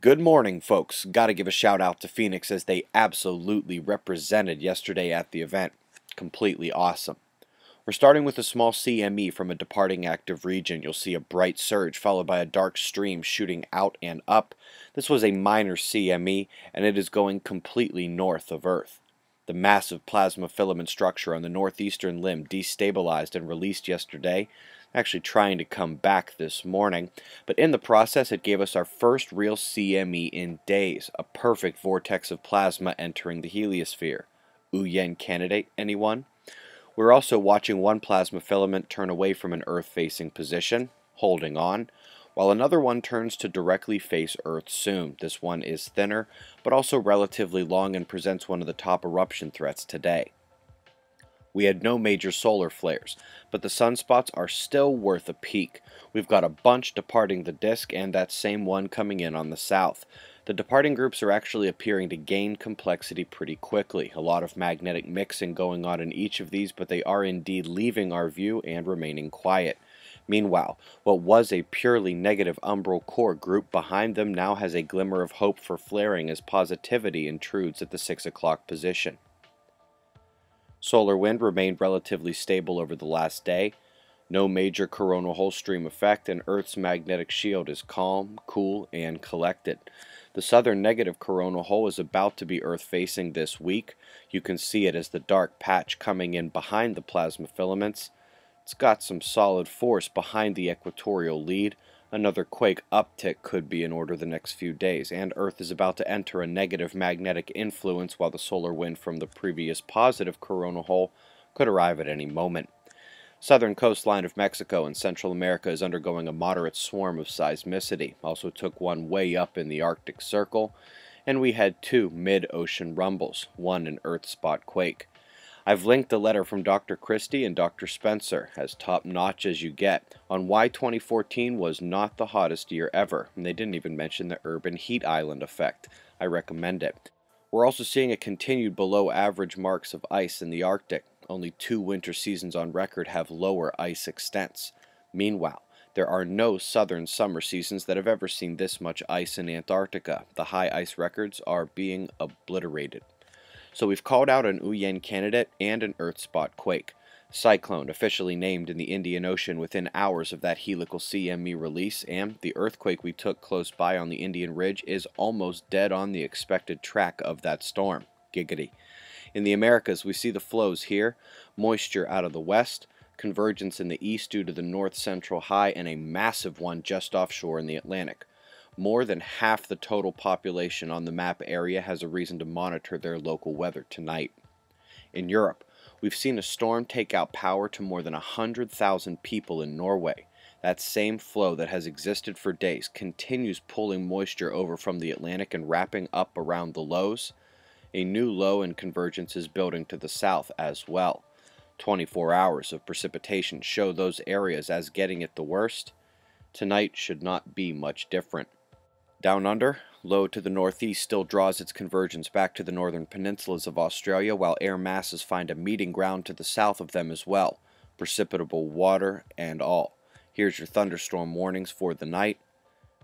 Good morning, folks. Gotta give a shout out to Phoenix as they absolutely represented yesterday at the event. Completely awesome. We're starting with a small CME from a departing active region. You'll see a bright surge followed by a dark stream shooting out and up. This was a minor CME and it is going completely north of Earth. The massive plasma filament structure on the northeastern limb destabilized and released yesterday, actually trying to come back this morning, but in the process it gave us our first real CME in days, a perfect vortex of plasma entering the heliosphere. U-Yen candidate, anyone? We're also watching one plasma filament turn away from an Earth-facing position, holding on, while another one turns to directly face Earth soon. This one is thinner, but also relatively long and presents one of the top eruption threats today. We had no major solar flares, but the sunspots are still worth a peek. We've got a bunch departing the disk and that same one coming in on the south. The departing groups are actually appearing to gain complexity pretty quickly. A lot of magnetic mixing going on in each of these, but they are indeed leaving our view and remaining quiet. Meanwhile, what was a purely negative umbral core group behind them now has a glimmer of hope for flaring as positivity intrudes at the 6 o'clock position. Solar wind remained relatively stable over the last day. No major coronal hole stream effect, and Earth's magnetic shield is calm, cool, and collected. The southern negative coronal hole is about to be Earth facing this week. You can see it as the dark patch coming in behind the plasma filaments. It's got some solid force behind the equatorial lead. Another quake uptick could be in order the next few days, and Earth is about to enter a negative magnetic influence while the solar wind from the previous positive coronal hole could arrive at any moment. Southern coastline of Mexico and Central America is undergoing a moderate swarm of seismicity. Also took one way up in the Arctic Circle, and we had two mid-ocean rumbles, one an Earth spot quake. I've linked a letter from Dr. Christy and Dr. Spencer, as top notch as you get, on why 2014 was not the hottest year ever, and they didn't even mention the urban heat island effect. I recommend it. We're also seeing a continued below average marks of ice in the Arctic. Only two winter seasons on record have lower ice extents. Meanwhile, there are no southern summer seasons that have ever seen this much ice in Antarctica. The high ice records are being obliterated. So we've called out an U-Yen candidate and an Earth spot quake. Cyclone officially named in the Indian Ocean within hours of that helical CME release, and the earthquake we took close by on the Indian Ridge is almost dead on the expected track of that storm. Giggity. In the Americas, we see the flows here, moisture out of the west, convergence in the east due to the north central high, and a massive one just offshore in the Atlantic. More than half the total population on the map area has a reason to monitor their local weather tonight. In Europe, we've seen a storm take out power to more than 100,000 people in Norway. That same flow that has existed for days continues pulling moisture over from the Atlantic and wrapping up around the lows. A new low in convergence is building to the south as well. 24 hours of precipitation show those areas as getting it the worst. Tonight should not be much different. Down under, low to the northeast still draws its convergence back to the northern peninsulas of Australia, while air masses find a meeting ground to the south of them as well, precipitable water and all. Here's your thunderstorm warnings for the night.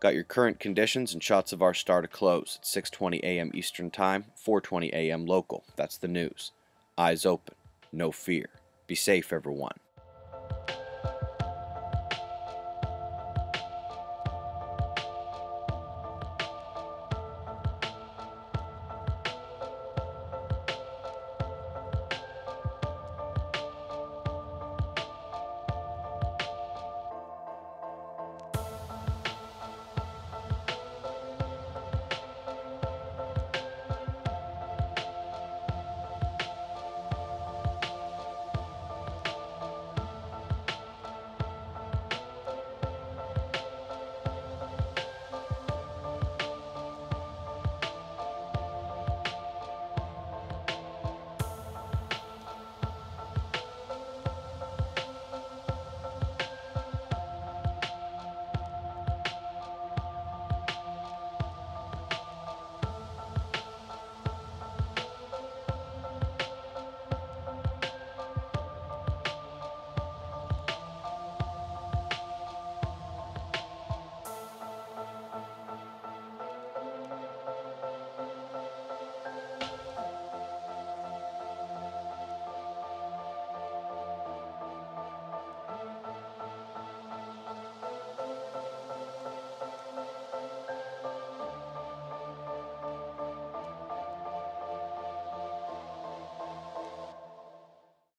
Got your current conditions and shots of our star to close at 6:20 a.m. Eastern Time, 4:20 a.m. local. That's the news. Eyes open, no fear. Be safe everyone.